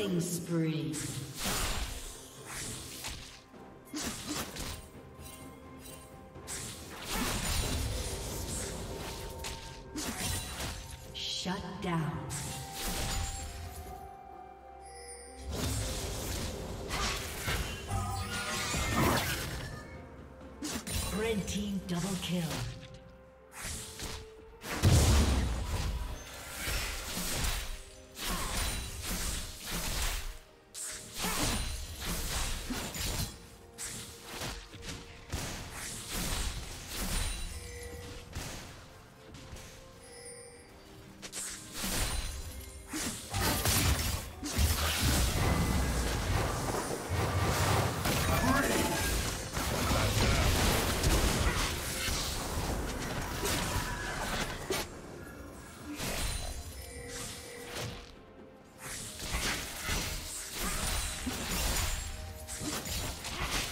Killing spree. Let's go.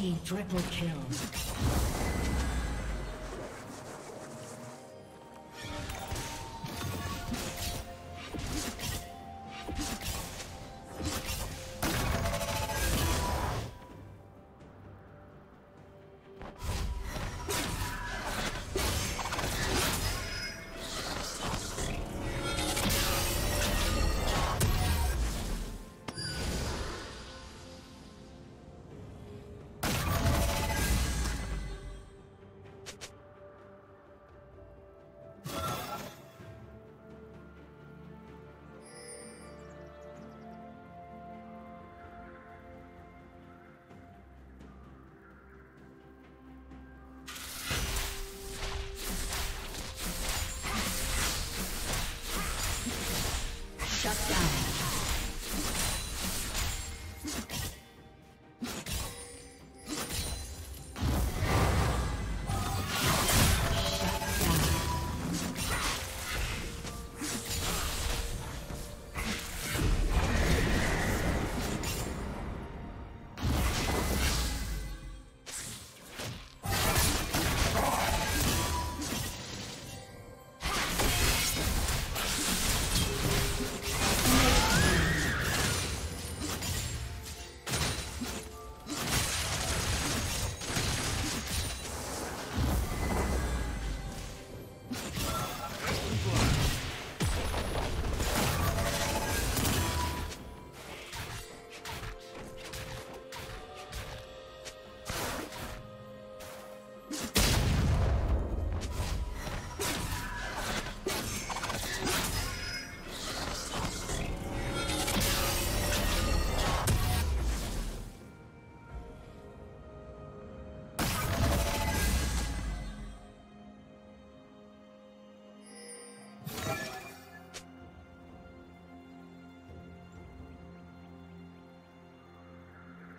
Team triple kill.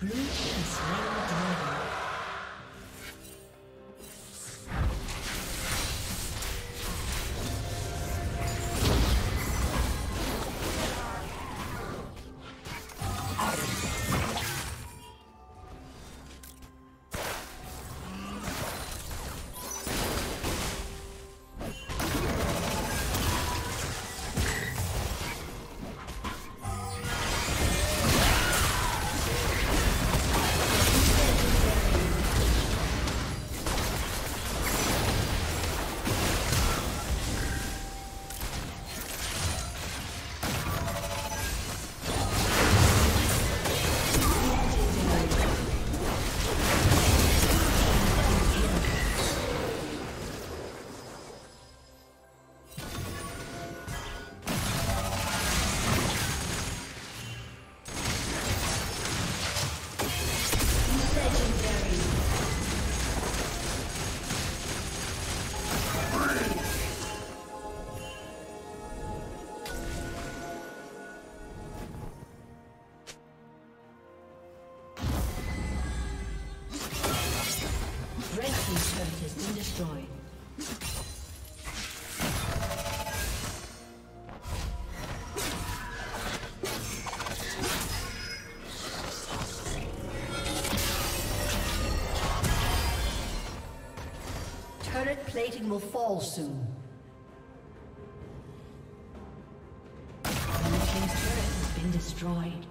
Blue plating will fall soon. The team's turret has been destroyed.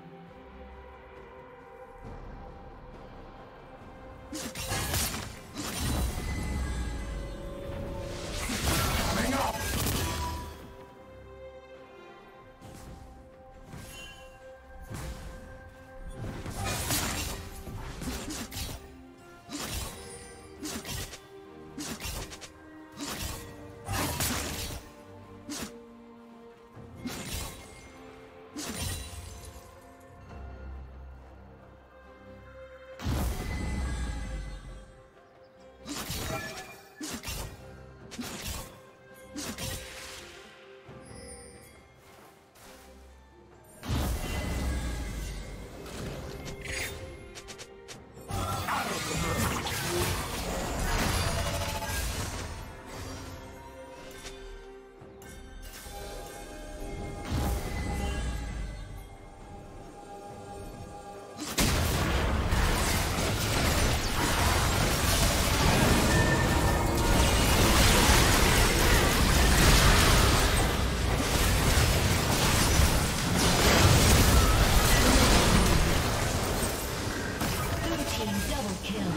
Team double kill.